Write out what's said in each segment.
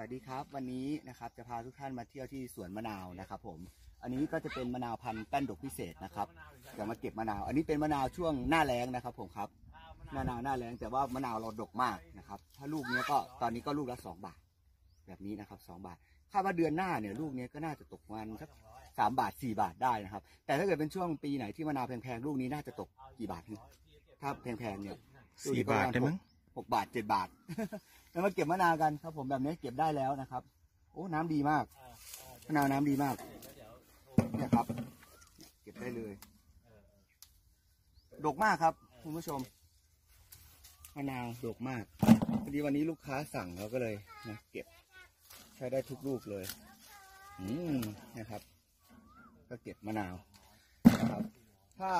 วัสดีครับ วันนี้นะครับจะพาทุกท่านมาเที่ยวที่สวนมะนาวนะครับผมอันนี้ก็จะเป็นมะนาวพันธุ์แป้นดกพิเศษนะครับจะมาเก็บมะนาว อันนี้เป็นมะนาวช่วงหน้าแล้งนะครับ ผมครับหน้าหนาวหน้าแล้งแต่ว่ามะนาวเราดกมากนะครับ ถ้าลูกเนี้ยก็ตอนนี้ก็ลูกละสองบาท แบบนี้นะครับสองบาทคาดว่าเดือนหน้าเนี่ยลูกเนี้ยก็น่าจะตกประมาณสักสามบาทสี่บาทได้นะครับ แต่ถ้าเกิดเป็นช่วงปีไหนที่มะนาวแพงๆลูกนี้น่าจะตกกี่บาทเนี่ยถ้าแพงๆเนี่ยสี่บาทได้มั้งหกบาทเจ็ดบาท แล้วมาเก็บมะนาวกันครับ ผมแบบนี้เก็บได้แล้วนะครับ โอ้น้ำดีมากมะนาวน้ำดีมากเนี่ยครับ เก็บได้เลยดกมากครับคุณผู้ชมมะนาวดกมากพอดีวันนี้ลูกค้าสั่งเราก็เลยนะเก็บใช้ได้ทุกลูกเลย อืมนะครับ ก็เก็บมะนาวนะครับ ถ้า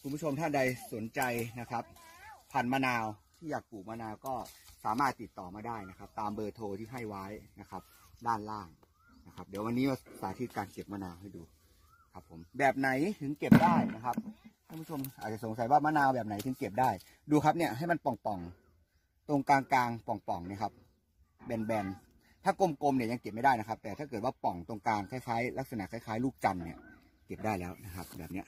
คุณผู้ชมท่านใดสนใจนะครับพันมะนาว ที่อยากปลูกมะนาวก็สามารถติดต่อมาได้นะครับ ตามเบอร์โทรที่ให้ไว้นะครับ ด้านล่างนะครับ เดี๋ยววันนี้เราสาธิตการเก็บมะนาวให้ดูครับผมแบบไหนถึงเก็บได้นะครับท่านผู้ชมอาจจะสงสัยว่ามะนาวแบบไหนถึงเก็บได้ ดูครับเนี่ยให้มันป่องๆตรงกลางๆป่องๆเนี่ยครับแบนๆถ้ากลมๆเนี่ยยังเก็บไม่ได้นะครับ แต่ถ้าเกิดว่าป่องตรงกลางคล้ายๆลักษณะคล้ายๆ ลูกจันเนี่ยเก็บได้แล้วนะครับ แบบเนี้ย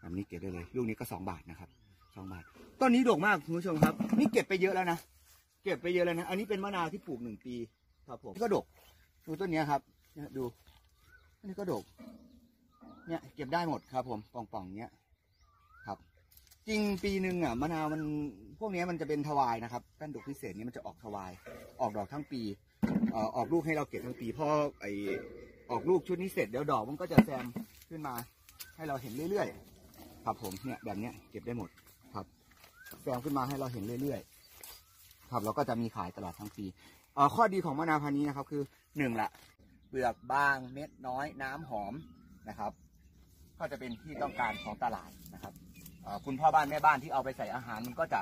แบบนี้เก็บได้เลย ลูกนี้ก็สองบาทนะครับ สองบาทต้นนี้ดกมากคุณผู้ชมครับ นี่เก็บไปเยอะแล้วนะเก็บไปเยอะแล้วนะ อันนี้เป็นมะนาวที่ปลูกหนึ่งปี ครับผมก็ดก ดูต้นนี้ครับเนี่ยดู อันนี้ก็ดก เนี่ย เก็บได้หมดครับผมป่องๆเนี้ยครับ จริงปีหนึ่งอะมะนาวมันพวกนี้มันจะเป็นทวายนะครับแป้นดกพิเศษนี้มันจะออกทวาย ออกดอกทั้งปีเอ่อออกลูกให้เราเก็บทั้งปีพอไอออกลูกชุดนี้เสร็จเดี๋ยวดอกมันก็จะแซมขึ้นมา ให้เราเห็นเรื่อยๆ ครับผมเนี่ยแบบเนี้ยเก็บได้หมด แซมขึ้นมาให้เราเห็นเรื่อยๆ ครับเราก็จะมีขายตลอดทั้งปีข้อดีของมะนาวพันธุ์นี้นะครับคือหนึ่งละเปลือกบางเม็ดน้อยน้ำหอมนะครับ ก็จะเป็นที่ต้องการของตลาดนะครับคุณพ่อบ้านแม่บ้านที่เอาไปใส่อาหารมันก็จะ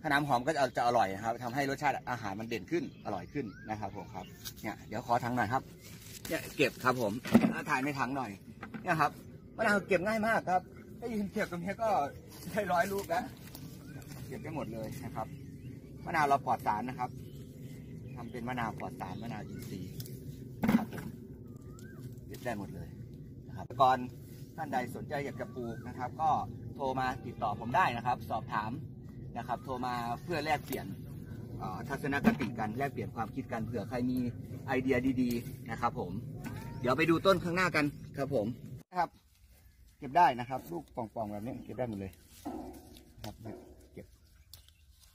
ถ้าน้ำหอมก็จะจะอร่อยนะครับทำให้รสชาติอาหารมันเด่นขึ้นอร่อยขึ้นนะครับผมครับเนี่ยเดี๋ยวขอถังหน่อยครับเนี่ยเก็บครับผมถ่ายในถังหน่อยเนี่ยครับมะนาวเก็บง่ายมากครับได้ยินเก็บตรงนี้ก็ได้ร้อยลูกแล้ว เก็บได้หมดเลยนะครับมะนาวเราปลอดสารนะครับทำเป็นมะนาวปลอดสารมะนาวอินทรีย์ครับเก็บได้หมดเลยนะครับก่อนท่านใดสนใจอยากจะปลูกนะครับ ก็โทรมาติดต่อผมได้นะครับ สอบถามนะครับ โทรมาเพื่อแลกเปลี่ยนทัศนคติกันแลกเปลี่ยนความคิดกันเผื่อใครมีไอเดียดีๆนะครับ ผม เดี๋ยวไปดูต้นข้างหน้ากันครับผมนะครับ เก็บได้นะครับ ลูกป่องๆแบบนี้เก็บได้หมดเลยครับเนี่ยเก็บ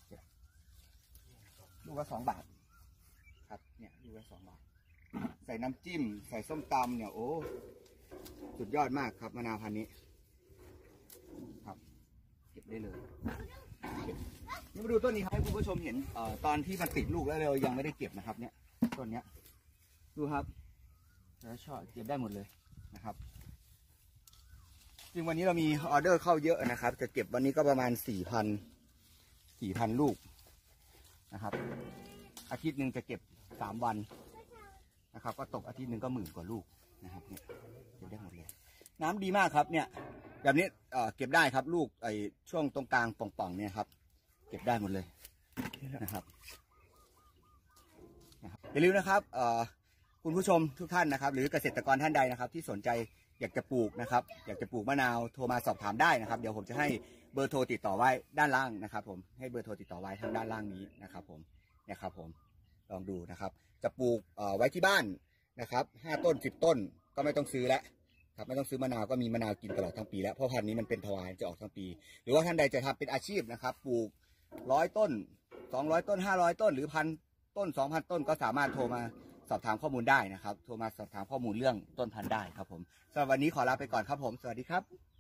เก็บลู กละสองบาท ครับ เนี่ยลูกละสองบาท ใส่น้ำจิ้ม ใส่ส้มตำเนี่ยโอ้สุดยอดมากครับมะนาวพันธุ์นี้ ครับ เก็บได้เลยเก็บนี่มาดูต้นนี้ครับให้คุณผู้ชมเห็นเอ่อตอนที่มันติดลูกแล้วเรายังไม่ได้เก็บนะครับ เนี่ยต้นเนี้ย ดูครับแล้วชอบเก็บได้หมดเลยนะครับจริงวันนี้เรามีออเดอร์เข้าเยอะนะครับ จะเก็บวันนี้ก็ประมาณสี่พันสี่พันลูก นะครับ อาทิตย์หนึ่งจะเก็บสามวันนะครับ ก็ตกอาทิตย์หนึ่งก็หมื่นกว่าลูกนะครับเนี่ยเก็บได้หมดเลยน้ำดีมากครับเนี่ย แบบนี้เอ่อเก็บได้ครับลูกไอ้ช่วงตรงกลางป่องๆเนี่ยครับ เก็บได้หมดเลยนะครับนะครับอย่าลืมนะครับเอ่อคุณผู้ชมทุกท่านนะครับ หรือเกษตรกรท่านใดนะครับ ที่สนใจ อยากจะปลูกนะครับ อยากจะปลูกมะนาวโทรมาสอบถามได้นะครับ เดี๋ยวผมจะให้เบอร์โทรติดต่อไว้ด้านล่างนะครับ ผมให้เบอร์โทรติดต่อไว้ทางด้านล่างนี้นะครับ ผมเนี่ยครับผมลองดูนะครับ จะปลูกเอ่อไว้ที่บ้านนะครับห้าต้นสิบต้นก็ไม่ต้องซื้อแล้วครับไม่ต้องซื้อมะนาวก็มีมะนาวกินตลอดทั้งปีแล้วเพราะพันธุ์นี้มันเป็นทวายจะออกทั้งปี หรือว่าท่านใดจะทำเป็นอาชีพนะครับปลูกร้อยต้นสองร้อยต้นห้าร้อยต้น หรือพันต้นสองพันต้นก็สามารถโทรมา อบถามข้อมูลได้นะครับ โทรมาสอบถามข้อมูลเรื่องต้นพันธุ์ได้ครับผมสำหรับวันนี้ขอลาไปก่อนครับผม สวัสดีครับ